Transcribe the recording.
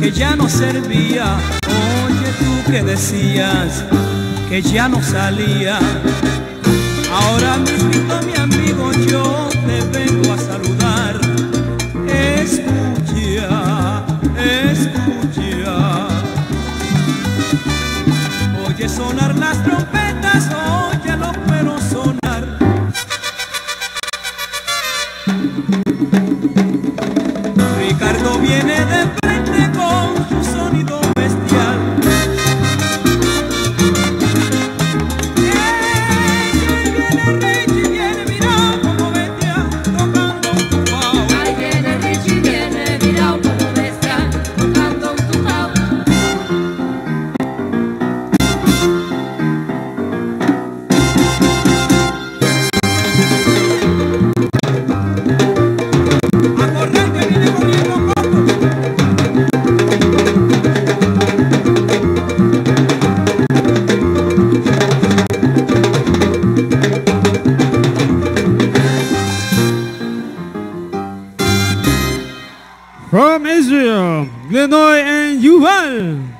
que ya no servía. Oye tú que decías que ya no salía. Ahora mismo mi amigo yo minute From Israel, Illinois and Yuval.